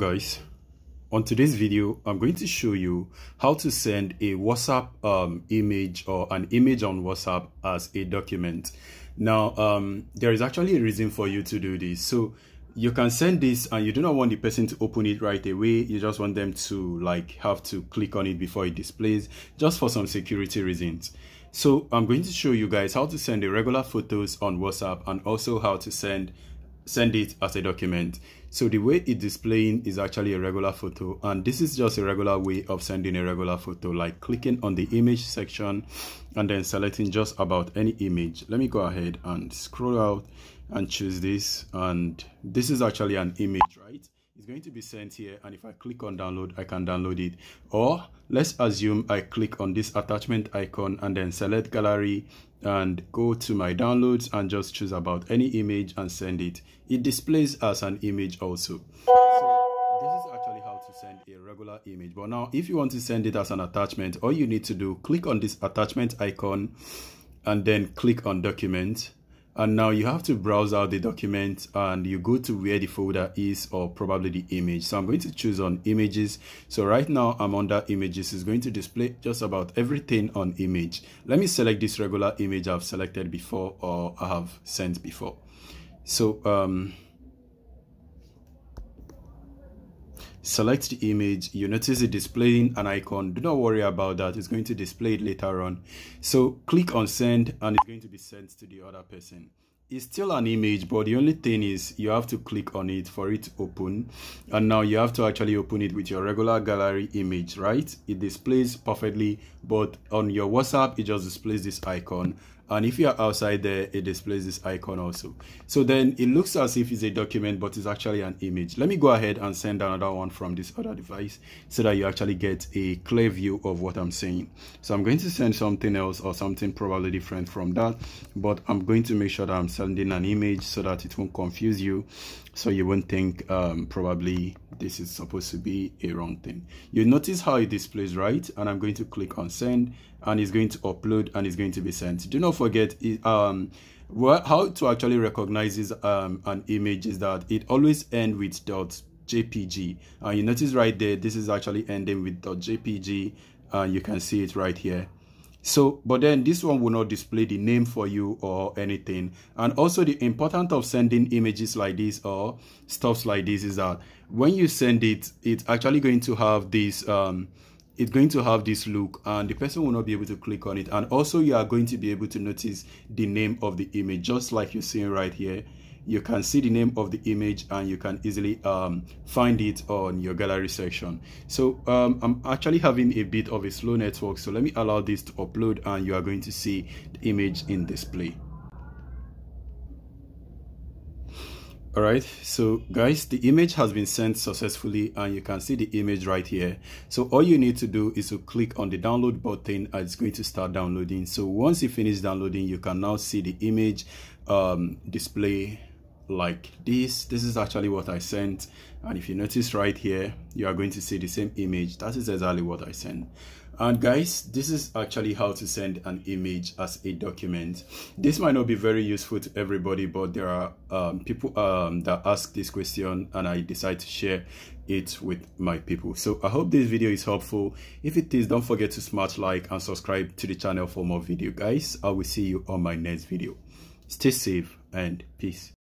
guys on today's video i'm going to show you how to send a whatsapp um, image or an image on whatsapp as a document. Now um, there is actually a reason for you to do this. So you can send this and you do not want the person to open it right away. You just want them to like have to click on it before it displays just for some security reasons. So i'm going to show you guys how to send the regular photos on whatsapp and also how to send send it as a document. So the way it's displaying is actually a regular photo and this is just a regular way of sending a regular photo like clicking on the image section and then selecting just about any image. Let me go ahead and scroll out and choose this and this is actually an image, right? It's going to be sent here and if I click on download, I can download it. Or let's assume I click on this attachment icon and then select gallery and go to my downloads and just choose about any image and send it. It displays as an image also. So this is actually how to send a regular image. But now if you want to send it as an attachment, all you need to do, click on this attachment icon and then click on document and now you have to browse out the document and you go to where the folder is or probably the image. So i'm going to choose on images. So right now i'm under images. It's going to display just about everything on image. Let me select this regular image i've selected before or i have sent before. So um select the image you notice it displaying an icon. Do not worry about that it's going to display it later on. So click on send and it's going to be sent to the other person. It's still an image but the only thing is you have to click on it for it to open. And now you have to actually open it with your regular gallery image right? It displays perfectly but on your whatsapp it just displays this icon and if you're outside there it displays this icon also. So then it looks as if it's a document but it's actually an image. Let me go ahead and send another one from this other device so that you actually get a clear view of what i'm saying. So i'm going to send something else or something probably different from that but i'm going to make sure that i'm sending an image so that it won't confuse you so you won't think um, probably this is supposed to be a wrong thing. You notice how it displays right? And i'm going to click on send and it's going to upload and it's going to be sent. Do not forget um how to actually recognize um an image is that it always end with dot jpg and you notice right there this is actually ending with dot jpg and you can see it right here. So but then this one will not display the name for you or anything. And also the important of sending images like this or stuffs like this is that when you send it it's actually going to have this um it's going to have this look and the person will not be able to click on it. And also you are going to be able to notice the name of the image just like you're seeing right here. You can see the name of the image and you can easily um, find it on your gallery section. So um, I'm actually having a bit of a slow network so let me allow this to upload and you are going to see the image in display all right so guys the image has been sent successfully and you can see the image right here. So all you need to do is to click on the download button and it's going to start downloading. So once you finish downloading you can now see the image um, display like this. This is actually what i sent. And if you notice right here you are going to see the same image. That is exactly what i sent. And guys this is actually how to send an image as a document. This might not be very useful to everybody but there are um, people um, that ask this question and i decide to share it with my people. So i hope this video is helpful. If it is don't forget to smash like and subscribe to the channel for more video. Guys i will see you on my next video. Stay safe and peace